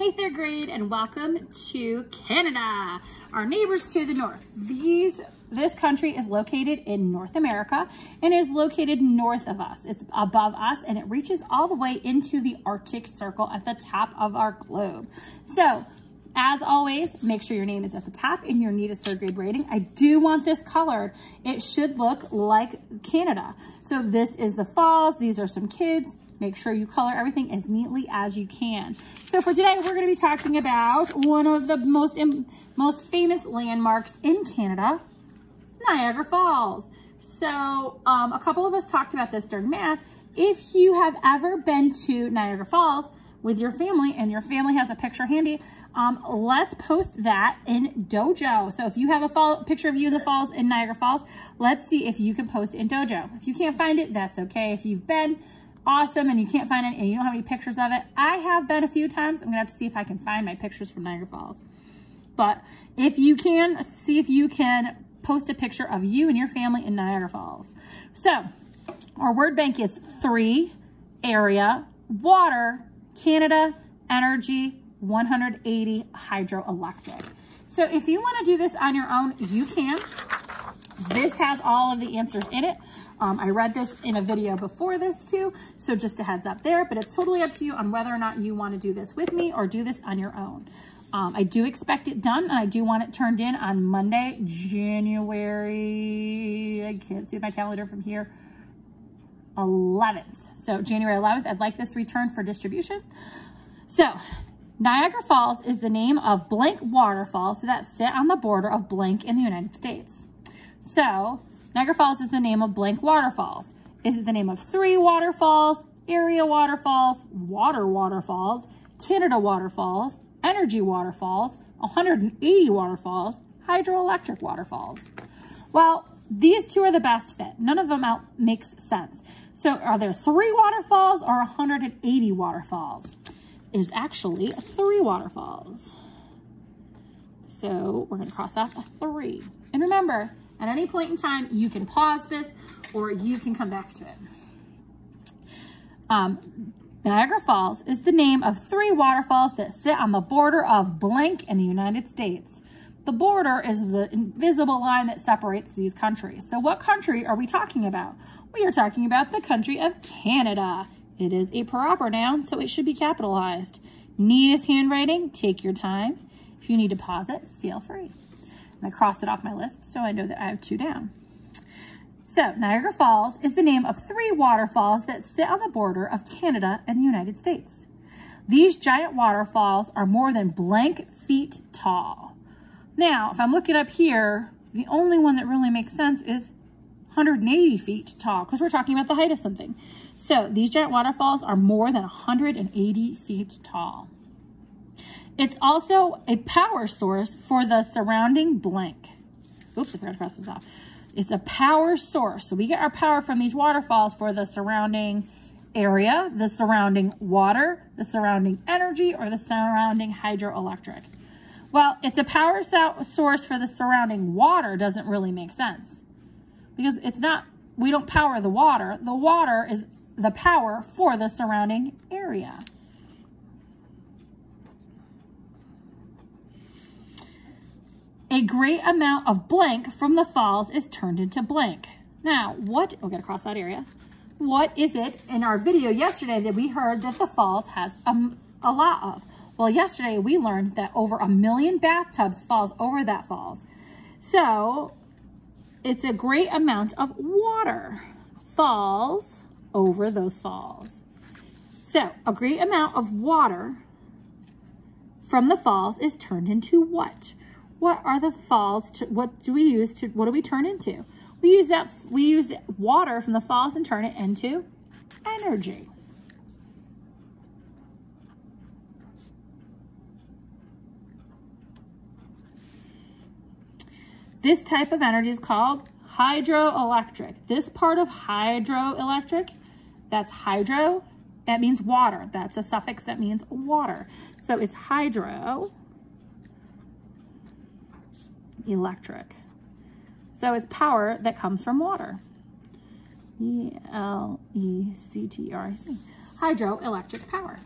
Hey third grade and welcome to Canada, our neighbors to the north. These, this country is located in North America and is located north of us. It's above us and it reaches all the way into the Arctic Circle at the top of our globe. So as always, make sure your name is at the top in your neatest third grade rating. I do want this colored. It should look like Canada. So this is the falls. These are some kids. Make sure you color everything as neatly as you can. So for today, we're going to be talking about one of the most, most famous landmarks in Canada, Niagara Falls. So um, a couple of us talked about this during math. If you have ever been to Niagara Falls with your family and your family has a picture handy, um, let's post that in Dojo. So if you have a fall, picture of you in the falls in Niagara Falls, let's see if you can post in Dojo. If you can't find it, that's okay. If you've been, awesome and you can't find it and you don't have any pictures of it, I have been a few times. I'm gonna have to see if I can find my pictures from Niagara Falls. But if you can, see if you can post a picture of you and your family in Niagara Falls. So our word bank is three, area, water, Canada, energy, 180 hydroelectric. So if you wanna do this on your own, you can. This has all of the answers in it. Um, I read this in a video before this too, so just a heads up there, but it's totally up to you on whether or not you want to do this with me or do this on your own. Um, I do expect it done, and I do want it turned in on Monday, January, I can't see my calendar from here, 11th. So January 11th, I'd like this returned for distribution. So Niagara Falls is the name of blank waterfalls that sit on the border of blank in the United States. So Niagara Falls is the name of blank waterfalls. Is it the name of three waterfalls, area waterfalls, water waterfalls, Canada waterfalls, energy waterfalls, 180 waterfalls, hydroelectric waterfalls? Well, these two are the best fit. None of them out makes sense. So are there three waterfalls or 180 waterfalls? There's actually three waterfalls. So we're gonna cross off a three. And remember, at any point in time, you can pause this or you can come back to it. Um, Niagara Falls is the name of three waterfalls that sit on the border of blank in the United States. The border is the invisible line that separates these countries. So what country are we talking about? We are talking about the country of Canada. It is a proper noun, so it should be capitalized. Neatest handwriting, take your time. If you need to pause it, feel free. And I crossed it off my list, so I know that I have two down. So Niagara Falls is the name of three waterfalls that sit on the border of Canada and the United States. These giant waterfalls are more than blank feet tall. Now, if I'm looking up here, the only one that really makes sense is 180 feet tall because we're talking about the height of something. So these giant waterfalls are more than 180 feet tall. It's also a power source for the surrounding blank. Oops, I forgot to cross this off. It's a power source. So we get our power from these waterfalls for the surrounding area, the surrounding water, the surrounding energy, or the surrounding hydroelectric. Well, it's a power source for the surrounding water doesn't really make sense because it's not, we don't power the water. The water is the power for the surrounding area. A great amount of blank from the falls is turned into blank. Now, what, oh, we're gonna cross that area. What is it in our video yesterday that we heard that the falls has a, a lot of? Well, yesterday we learned that over a million bathtubs falls over that falls. So it's a great amount of water falls over those falls. So a great amount of water from the falls is turned into what? what are the falls, to, what do we use to, what do we turn into? We use that, we use water from the falls and turn it into energy. This type of energy is called hydroelectric. This part of hydroelectric, that's hydro, that means water. That's a suffix that means water. So it's hydro electric. So it's power that comes from water. E-L-E-C-T-R-I-C. Hydroelectric power.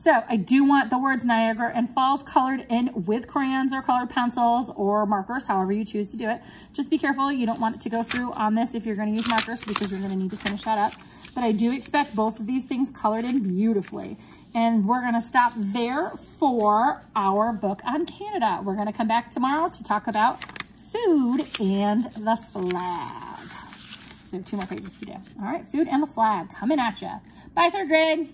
So I do want the words Niagara and Falls colored in with crayons or colored pencils or markers, however you choose to do it. Just be careful. You don't want it to go through on this if you're going to use markers because you're going to need to finish that up. But I do expect both of these things colored in beautifully. And we're going to stop there for our book on Canada. We're going to come back tomorrow to talk about food and the flag. So two more pages to do. All right, food and the flag coming at you. Bye, third grade.